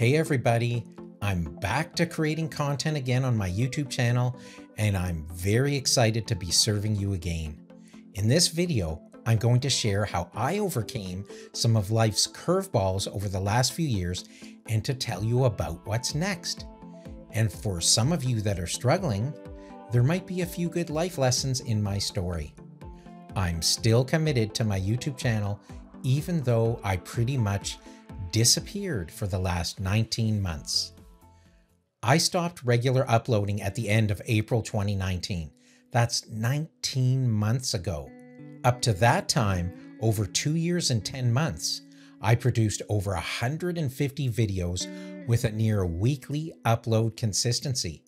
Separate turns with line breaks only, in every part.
Hey everybody, I'm back to creating content again on my YouTube channel and I'm very excited to be serving you again. In this video, I'm going to share how I overcame some of life's curveballs over the last few years and to tell you about what's next. And for some of you that are struggling, there might be a few good life lessons in my story. I'm still committed to my YouTube channel, even though I pretty much disappeared for the last 19 months. I stopped regular uploading at the end of April 2019. That's 19 months ago. Up to that time, over two years and 10 months, I produced over 150 videos with a near weekly upload consistency.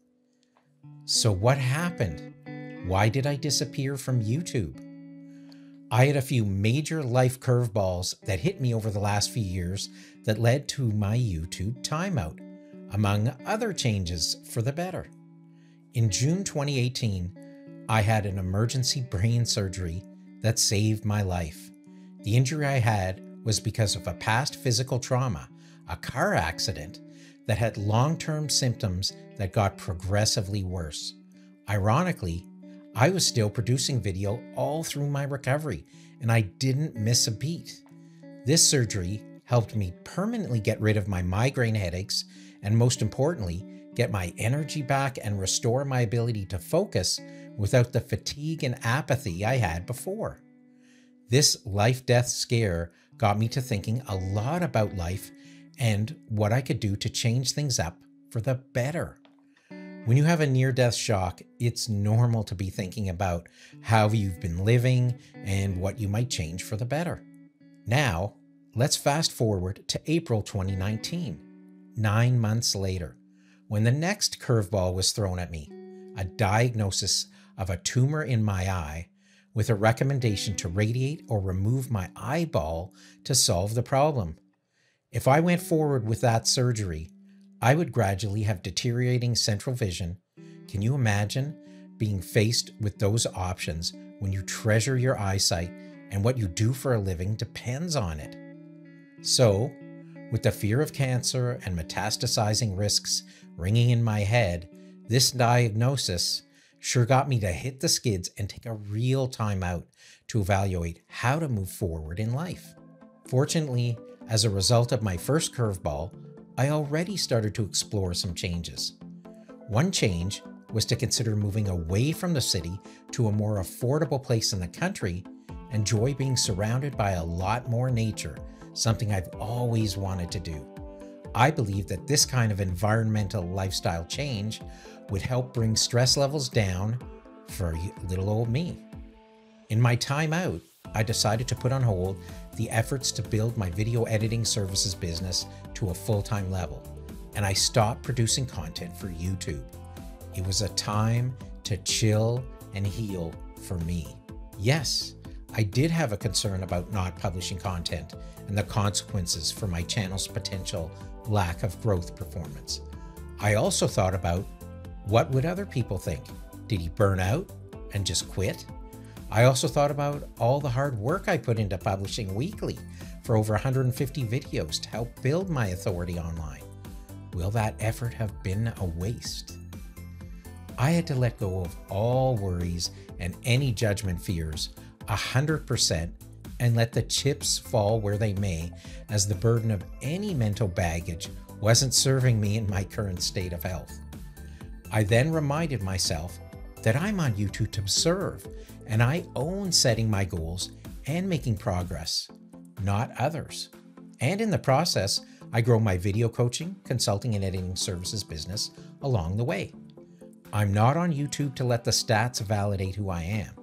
So, what happened? Why did I disappear from YouTube? I had a few major life curveballs that hit me over the last few years that led to my YouTube timeout, among other changes for the better. In June 2018, I had an emergency brain surgery that saved my life. The injury I had was because of a past physical trauma, a car accident that had long term symptoms that got progressively worse. Ironically, I was still producing video all through my recovery, and I didn't miss a beat. This surgery helped me permanently get rid of my migraine headaches, and most importantly, get my energy back and restore my ability to focus without the fatigue and apathy I had before. This life death scare got me to thinking a lot about life and what I could do to change things up for the better. When you have a near death shock, it's normal to be thinking about how you've been living and what you might change for the better. Now, let's fast forward to April 2019, nine months later, when the next curveball was thrown at me a diagnosis of a tumor in my eye with a recommendation to radiate or remove my eyeball to solve the problem. If I went forward with that surgery, I would gradually have deteriorating central vision. Can you imagine being faced with those options when you treasure your eyesight and what you do for a living depends on it? So, with the fear of cancer and metastasizing risks ringing in my head, this diagnosis sure got me to hit the skids and take a real time out to evaluate how to move forward in life. Fortunately, as a result of my first curveball, I already started to explore some changes. One change was to consider moving away from the city to a more affordable place in the country, enjoy being surrounded by a lot more nature, something I've always wanted to do. I believe that this kind of environmental lifestyle change would help bring stress levels down for little old me. In my time out, I decided to put on hold the efforts to build my video editing services business to a full time level, and I stopped producing content for YouTube. It was a time to chill and heal for me. Yes, I did have a concern about not publishing content and the consequences for my channel's potential lack of growth performance. I also thought about what would other people think? Did he burn out and just quit? I also thought about all the hard work I put into publishing weekly for over 150 videos to help build my authority online. Will that effort have been a waste? I had to let go of all worries and any judgment fears 100% and let the chips fall where they may, as the burden of any mental baggage wasn't serving me in my current state of health. I then reminded myself that I'm on YouTube to serve and I own setting my goals and making progress, not others. And in the process, I grow my video coaching, consulting, and editing services business along the way. I'm not on YouTube to let the stats validate who I am.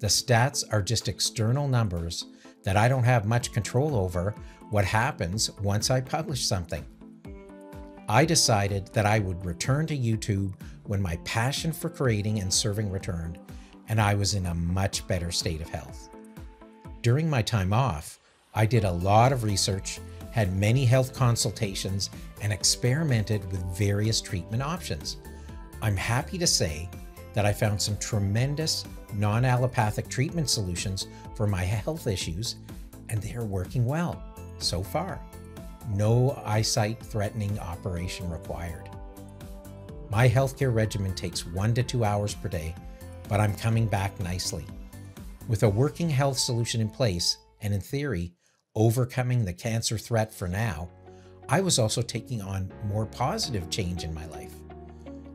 The stats are just external numbers that I don't have much control over what happens once I publish something. I decided that I would return to YouTube when my passion for creating and serving returned and I was in a much better state of health. During my time off, I did a lot of research, had many health consultations, and experimented with various treatment options. I'm happy to say that I found some tremendous non allopathic treatment solutions for my health issues, and they are working well so far. no eyesight threatening operation required. My healthcare regimen takes one to two hours per day, but I'm coming back nicely. With a working health solution in place, and in theory, overcoming the cancer threat for now, I was also taking on more positive change in my life.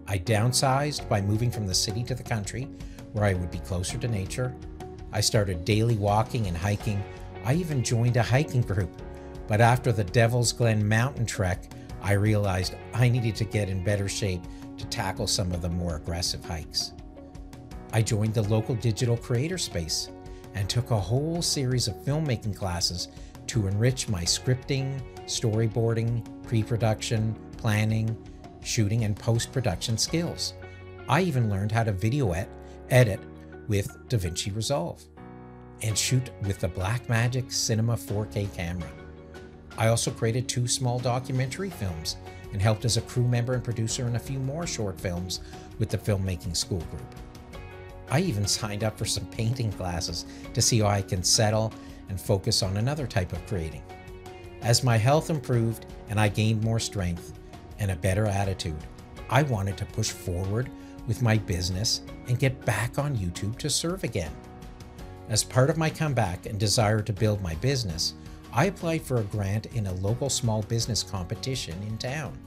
I downsized by moving from the city to the country, where I would be closer to nature. I started daily walking and hiking. I even joined a hiking group. But after the Devil's Glen mountain trek, I realized I needed to get in better shape to tackle some of the more aggressive hikes. I joined the local digital creator space and took a whole series of filmmaking classes to enrich my scripting, storyboarding, pre production, planning, shooting, and post production skills. I even learned how to video edit with DaVinci Resolve and shoot with the Blackmagic Cinema 4K camera. I also created two small documentary films and helped as a crew member and producer in a few more short films with the Filmmaking School Group. I even signed up for some painting classes to see how I can settle and focus on another type of creating. As my health improved and I gained more strength and a better attitude, I wanted to push forward with my business and get back on YouTube to serve again. As part of my comeback and desire to build my business, I applied for a grant in a local small business competition in town.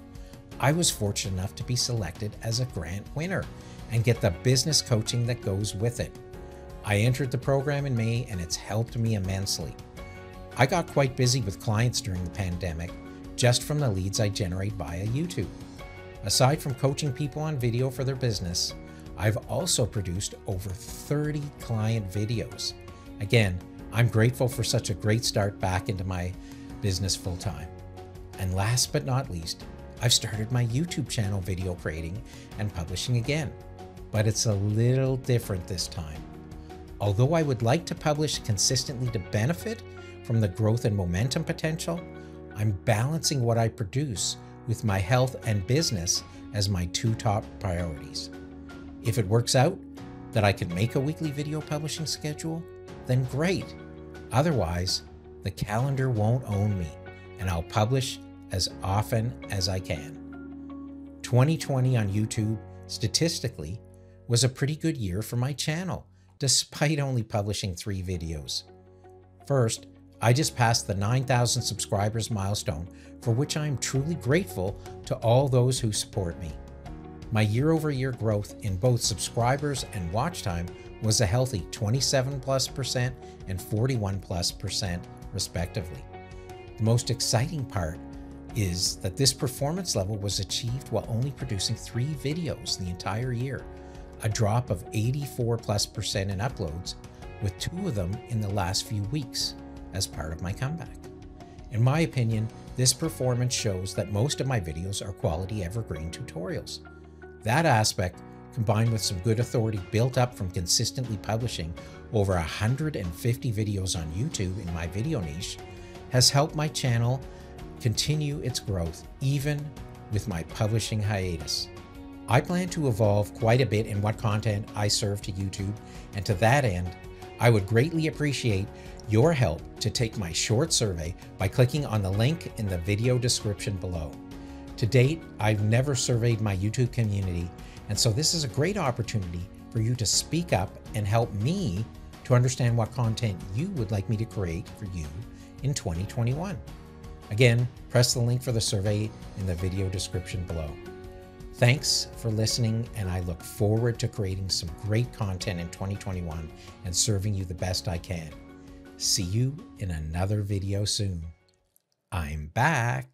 I was fortunate enough to be selected as a grant winner and get the business coaching that goes with it. I entered the program in May and it's helped me immensely. I got quite busy with clients during the pandemic just from the leads I generate via YouTube. Aside from coaching people on video for their business, I've also produced over 30 client videos. Again, I'm grateful for such a great start back into my business full time. And last but not least, I've started my YouTube channel video creating and publishing again but it's a little different this time. Although I would like to publish consistently to benefit from the growth and momentum potential, I'm balancing what I produce with my health and business as my two top priorities. If it works out that I can make a weekly video publishing schedule, then great. Otherwise, the calendar won't own me and I'll publish as often as I can. 2020 on YouTube statistically was a pretty good year for my channel, despite only publishing three videos. First, I just passed the 9,000 subscribers milestone, for which I am truly grateful to all those who support me. My year over year growth in both subscribers and watch time was a healthy 27 plus percent and 41 plus percent, respectively. The most exciting part is that this performance level was achieved while only producing three videos the entire year, a drop of 84 plus percent in uploads, with two of them in the last few weeks as part of my comeback. In my opinion, this performance shows that most of my videos are quality evergreen tutorials. That aspect, combined with some good authority built up from consistently publishing over 150 videos on YouTube in my video niche, has helped my channel continue its growth even with my publishing hiatus. I plan to evolve quite a bit in what content I serve to YouTube, and to that end, I would greatly appreciate your help to take my short survey by clicking on the link in the video description below. To date, I've never surveyed my YouTube community, and so this is a great opportunity for you to speak up and help me to understand what content you would like me to create for you in 2021. Again, press the link for the survey in the video description below. Thanks for listening, and I look forward to creating some great content in 2021 and serving you the best I can. See you in another video soon. I'm back.